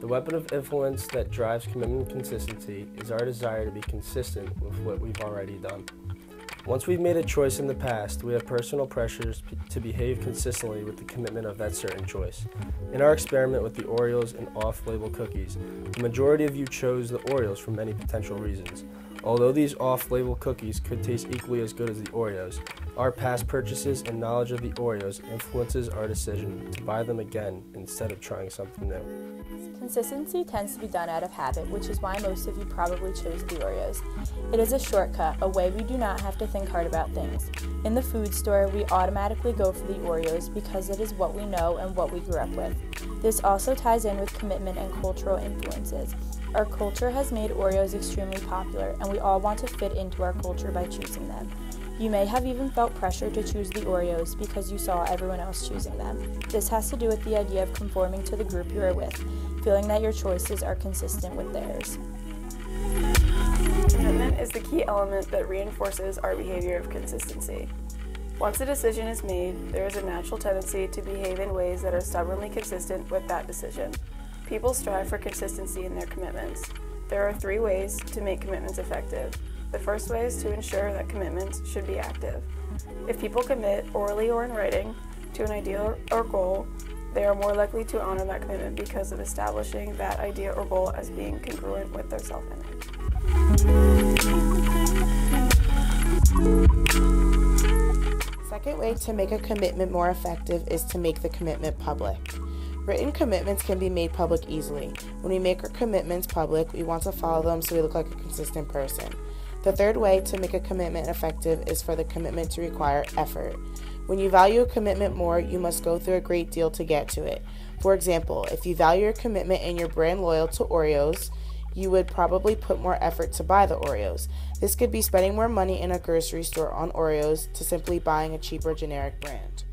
The weapon of influence that drives commitment consistency is our desire to be consistent with what we've already done. Once we've made a choice in the past, we have personal pressures to behave consistently with the commitment of that certain choice. In our experiment with the Oreos and off label cookies, the majority of you chose the Oreos for many potential reasons. Although these off label cookies could taste equally as good as the Oreos, our past purchases and knowledge of the Oreos influences our decision to buy them again instead of trying something new. Consistency tends to be done out of habit, which is why most of you probably chose the Oreos. It is a shortcut, a way we do not have to think hard about things. In the food store, we automatically go for the Oreos because it is what we know and what we grew up with. This also ties in with commitment and cultural influences. Our culture has made Oreos extremely popular, and we all want to fit into our culture by choosing them. You may have even felt pressure to choose the Oreos because you saw everyone else choosing them. This has to do with the idea of conforming to the group you are with, feeling that your choices are consistent with theirs. Commitment is the key element that reinforces our behavior of consistency. Once a decision is made, there is a natural tendency to behave in ways that are stubbornly consistent with that decision. People strive for consistency in their commitments. There are three ways to make commitments effective. The first way is to ensure that commitments should be active. If people commit, orally or in writing, to an idea or goal, they are more likely to honor that commitment because of establishing that idea or goal as being congruent with their self image. Second way to make a commitment more effective is to make the commitment public. Written commitments can be made public easily. When we make our commitments public, we want to follow them so we look like a consistent person. The third way to make a commitment effective is for the commitment to require effort. When you value a commitment more, you must go through a great deal to get to it. For example, if you value your commitment and you're brand loyal to Oreos, you would probably put more effort to buy the Oreos. This could be spending more money in a grocery store on Oreos to simply buying a cheaper generic brand.